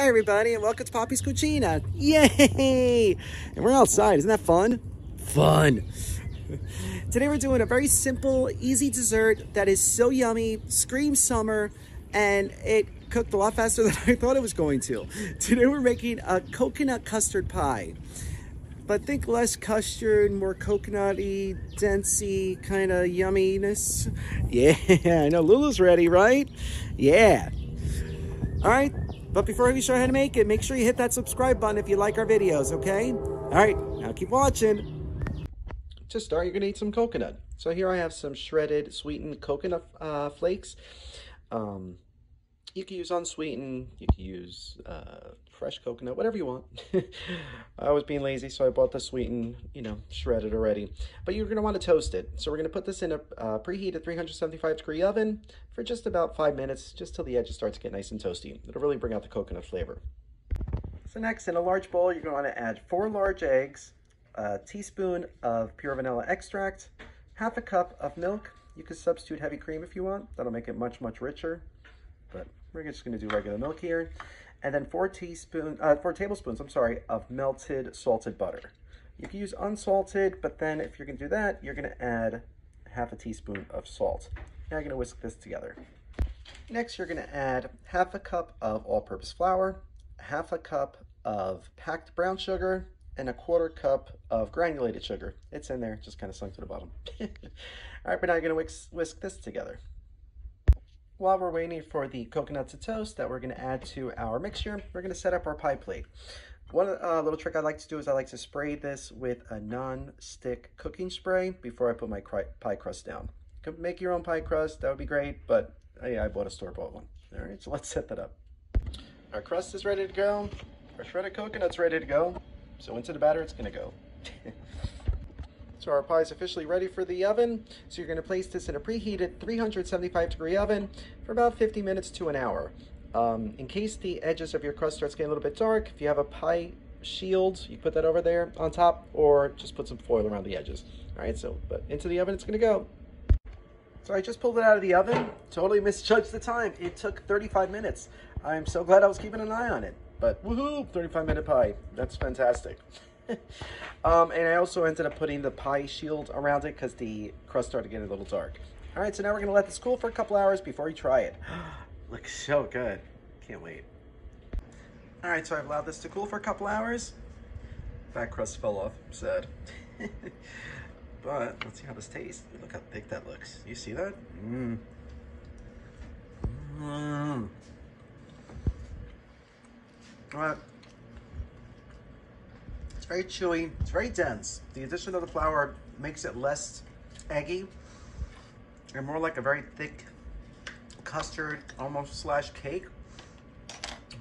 Hi everybody and welcome to Poppy's Cucina. Yay! And we're outside, isn't that fun? Fun! Today we're doing a very simple, easy dessert that is so yummy, screams summer, and it cooked a lot faster than I thought it was going to. Today we're making a coconut custard pie. But think less custard, more coconutty, densey kind of yumminess. Yeah, I know Lulu's ready, right? Yeah. All right, but before we show you how to make it, make sure you hit that subscribe button if you like our videos, okay? All right, now keep watching. To start, you're gonna need some coconut. So here I have some shredded, sweetened coconut uh, flakes. Um, you can use unsweetened, you can use uh, fresh coconut, whatever you want. I was being lazy, so I bought the sweetened, you know, shredded already. But you're gonna wanna toast it. So we're gonna put this in a uh, preheated 375 degree oven for just about five minutes, just till the edges start to get nice and toasty. It'll really bring out the coconut flavor. So next, in a large bowl, you're gonna want to add four large eggs, a teaspoon of pure vanilla extract, half a cup of milk. You can substitute heavy cream if you want. That'll make it much, much richer. But we're just to do regular milk here. And then four teaspoons, uh, four tablespoons, I'm sorry, of melted salted butter. You can use unsalted, but then if you're to do that, you're to add half a teaspoon of salt. Now you're to whisk this together. Next, you're to add half a cup of all-purpose flour, half a cup of packed brown sugar, and a quarter cup of granulated sugar. It's in there, just kind of sunk to the bottom. All right, but now you're to whisk, whisk this together. While we're waiting for the coconut to toast that we're going to add to our mixture, we're going to set up our pie plate. One uh, little trick I like to do is I like to spray this with a non-stick cooking spray before I put my pie crust down. You can make your own pie crust, that would be great, but uh, yeah, I bought a store-bought one. All right, so let's set that up. Our crust is ready to go. Our shredded coconut's ready to go. So into the batter it's to go. So our pie is officially ready for the oven. So you're going to place this in a preheated 375 degree oven for about 50 minutes to an hour. Um, in case the edges of your crust starts getting a little bit dark, if you have a pie shield, you put that over there on top or just put some foil around the edges. All right, so but into the oven it's going to go. So I just pulled it out of the oven. Totally misjudged the time. It took 35 minutes. I'm so glad I was keeping an eye on it. But woohoo, 35 minute pie. That's fantastic. um, and I also ended up putting the pie shield around it because the crust started getting a little dark. All right, so now we're gonna let this cool for a couple hours before we try it. Looks so good. Can't wait. All right, so I've allowed this to cool for a couple hours. That crust fell off, I'm sad. but let's see how this tastes. Look how thick that looks. You see that? Mmm. Mmm. All right very chewy. It's very dense. The addition of the flour makes it less eggy and more like a very thick custard, almost slash cake.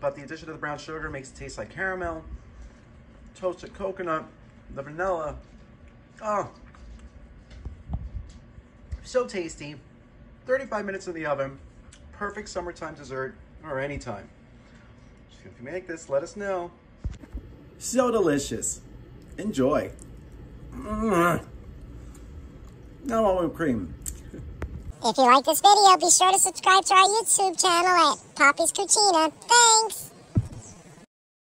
But the addition of the brown sugar makes it taste like caramel, toasted coconut, the vanilla. Oh, so tasty. 35 minutes in the oven. Perfect summertime dessert or anytime. If you make this, let us know. So delicious. Enjoy. Mm. Now all whipped cream. If you like this video, be sure to subscribe to our YouTube channel at Poppy's Cucina. Thanks!